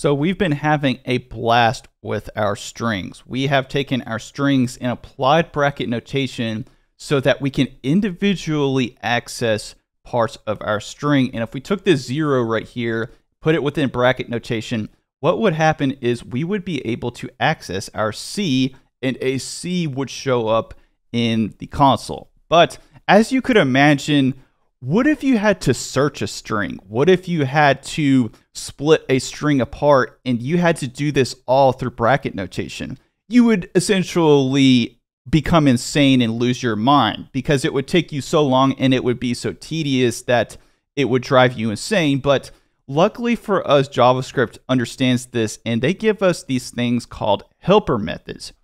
So we've been having a blast with our strings. We have taken our strings and applied bracket notation so that we can individually access parts of our string. And if we took this zero right here, put it within bracket notation, what would happen is we would be able to access our C and a C would show up in the console. But as you could imagine, what if you had to search a string? What if you had to split a string apart and you had to do this all through bracket notation? You would essentially become insane and lose your mind because it would take you so long and it would be so tedious that it would drive you insane. But luckily for us, JavaScript understands this and they give us these things called helper methods.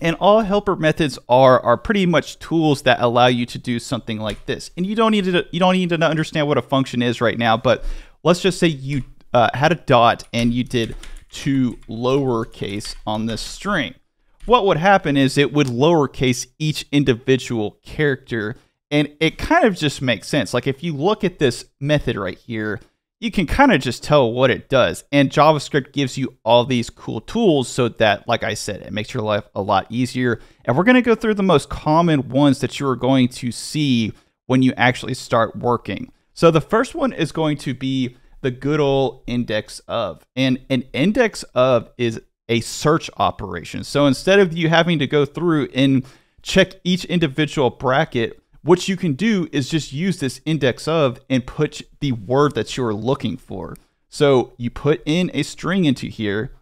And all helper methods are are pretty much tools that allow you to do something like this. And you don't need to you don't need to understand what a function is right now, but let's just say you uh, had a dot and you did to lowercase on this string. What would happen is it would lowercase each individual character, and it kind of just makes sense. Like if you look at this method right here, you can kind of just tell what it does. And JavaScript gives you all these cool tools so that, like I said, it makes your life a lot easier. And we're going to go through the most common ones that you are going to see when you actually start working. So the first one is going to be the good old index of. And an index of is a search operation. So instead of you having to go through and check each individual bracket, what you can do is just use this index of and put the word that you're looking for. So you put in a string into here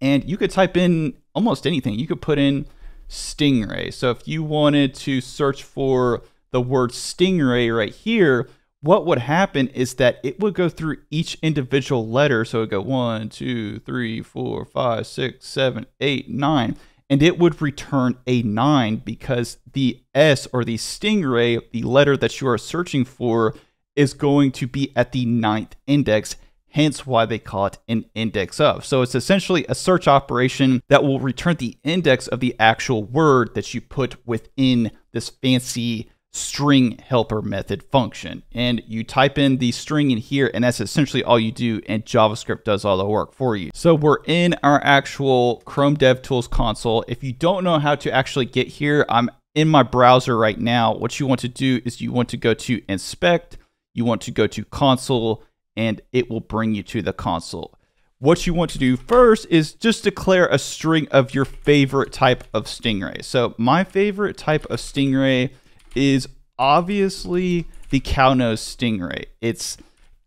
and you could type in almost anything. You could put in stingray. So if you wanted to search for the word stingray right here, what would happen is that it would go through each individual letter. So it would go one, two, three, four, five, six, seven, eight, nine and it would return a 9 because the S or the stingray, the letter that you are searching for, is going to be at the ninth index, hence why they call it an index of. So it's essentially a search operation that will return the index of the actual word that you put within this fancy string helper method function. And you type in the string in here, and that's essentially all you do, and JavaScript does all the work for you. So we're in our actual Chrome DevTools console. If you don't know how to actually get here, I'm in my browser right now. What you want to do is you want to go to inspect, you want to go to console, and it will bring you to the console. What you want to do first is just declare a string of your favorite type of stingray. So my favorite type of stingray is obviously the cow nose stingray. It's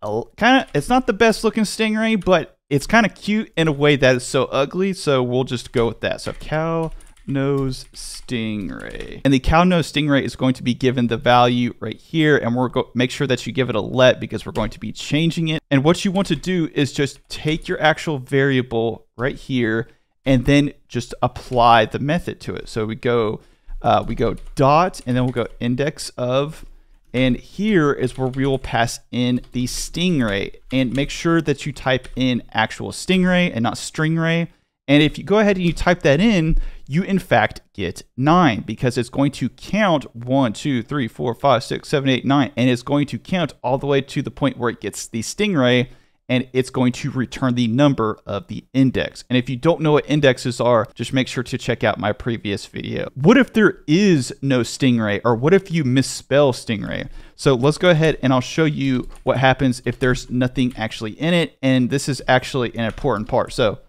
kind of it's not the best looking stingray, but it's kind of cute in a way that is so ugly. So we'll just go with that. So cow nose stingray, and the cow nose stingray is going to be given the value right here, and we're go make sure that you give it a let because we're going to be changing it. And what you want to do is just take your actual variable right here and then just apply the method to it. So we go uh, we go dot, and then we'll go index of, and here is where we will pass in the stingray. And make sure that you type in actual stingray and not stringray. And if you go ahead and you type that in, you in fact get nine because it's going to count one, two, three, four, five, six, seven, eight, nine, and it's going to count all the way to the point where it gets the stingray and it's going to return the number of the index. And if you don't know what indexes are, just make sure to check out my previous video. What if there is no stingray or what if you misspell stingray? So let's go ahead and I'll show you what happens if there's nothing actually in it. And this is actually an important part. So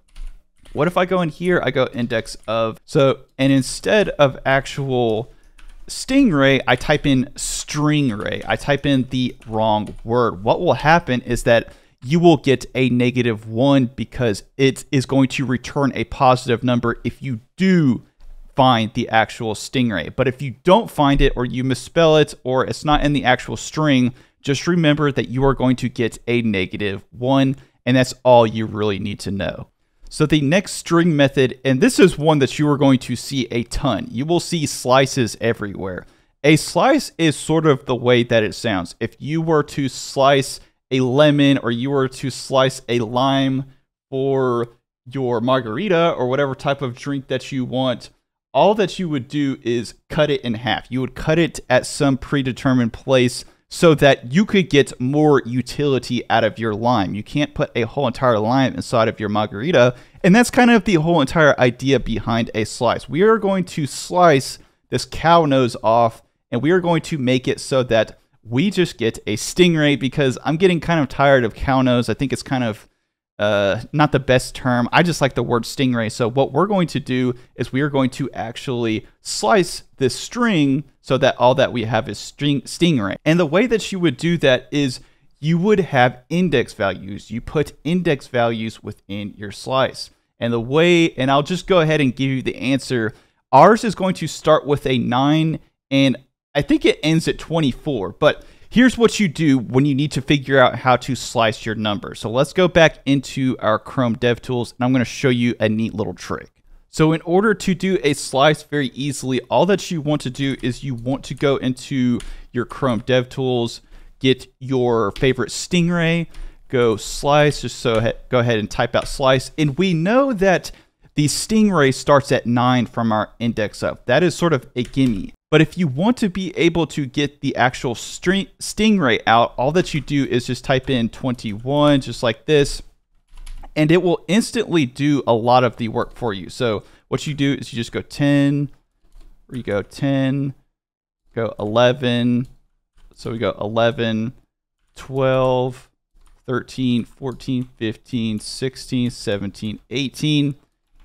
what if I go in here, I go index of, so, and instead of actual stingray, I type in stringray. I type in the wrong word. What will happen is that you will get a negative one because it is going to return a positive number if you do find the actual stingray. But if you don't find it or you misspell it or it's not in the actual string, just remember that you are going to get a negative one and that's all you really need to know. So the next string method, and this is one that you are going to see a ton. You will see slices everywhere. A slice is sort of the way that it sounds. If you were to slice a lemon or you were to slice a lime for your margarita or whatever type of drink that you want, all that you would do is cut it in half. You would cut it at some predetermined place so that you could get more utility out of your lime. You can't put a whole entire lime inside of your margarita. And that's kind of the whole entire idea behind a slice. We are going to slice this cow nose off and we are going to make it so that we just get a stingray because I'm getting kind of tired of cow nose. I think it's kind of uh, not the best term. I just like the word stingray. So what we're going to do is we are going to actually slice this string so that all that we have is string stingray. And the way that you would do that is you would have index values. You put index values within your slice. And the way, and I'll just go ahead and give you the answer. Ours is going to start with a 9 and I think it ends at 24, but here's what you do when you need to figure out how to slice your number. So let's go back into our Chrome DevTools and I'm going to show you a neat little trick. So in order to do a slice very easily, all that you want to do is you want to go into your Chrome DevTools, get your favorite Stingray, go slice, just so go ahead and type out slice. And we know that the Stingray starts at 9 from our index up. That is sort of a gimme. But if you want to be able to get the actual string, stingray out, all that you do is just type in 21, just like this, and it will instantly do a lot of the work for you. So what you do is you just go 10, or you go 10, go 11, so we go 11, 12, 13, 14, 15, 16, 17, 18,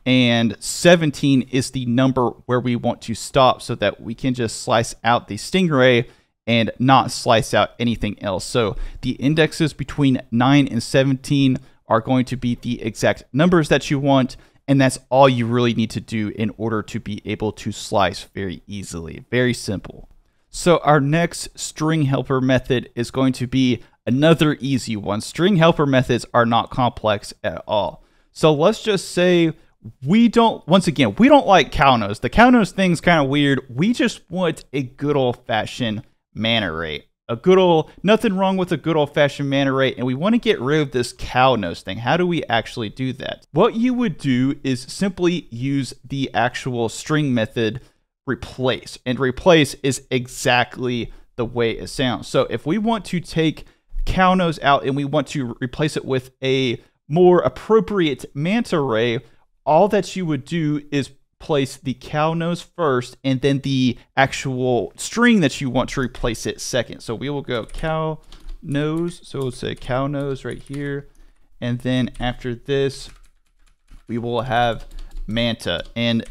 and 17 is the number where we want to stop so that we can just slice out the stingray and not slice out anything else. So the indexes between 9 and 17 are going to be the exact numbers that you want, and that's all you really need to do in order to be able to slice very easily. Very simple. So our next string helper method is going to be another easy one. String helper methods are not complex at all. So let's just say we don't once again we don't like cow nose. The cow nose thing's kind of weird. We just want a good old fashioned manta ray a good old nothing wrong with a good old fashioned manta ray and we want to get rid of this cow nose thing. How do we actually do that? What you would do is simply use the actual string method replace and replace is exactly the way it sounds. So if we want to take cow nose out and we want to replace it with a more appropriate manta ray all that you would do is place the cow nose first and then the actual string that you want to replace it second. So we will go cow nose. So we'll say cow nose right here. And then after this, we will have manta. And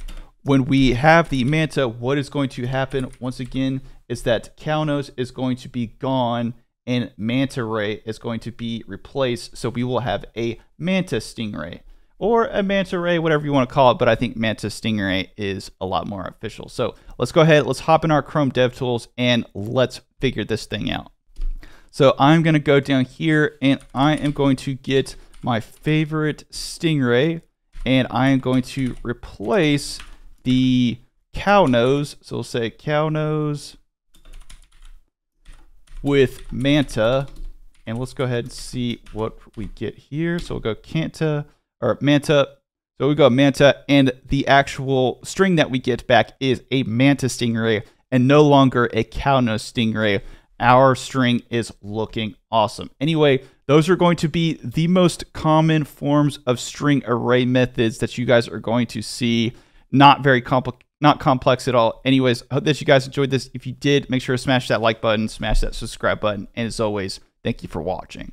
when we have the manta, what is going to happen once again is that cow nose is going to be gone and manta ray is going to be replaced. So we will have a manta stingray or a manta ray, whatever you want to call it. But I think manta stingray is a lot more official. So let's go ahead. Let's hop in our Chrome DevTools and let's figure this thing out. So I'm going to go down here and I am going to get my favorite stingray and I am going to replace the cow nose. So we'll say cow nose with manta. And let's go ahead and see what we get here. So we'll go canta or manta. So we go manta, and the actual string that we get back is a manta stingray and no longer a cow nose stingray. Our string is looking awesome. Anyway, those are going to be the most common forms of string array methods that you guys are going to see. Not very complex, not complex at all. Anyways, hope that you guys enjoyed this. If you did, make sure to smash that like button, smash that subscribe button, and as always, thank you for watching.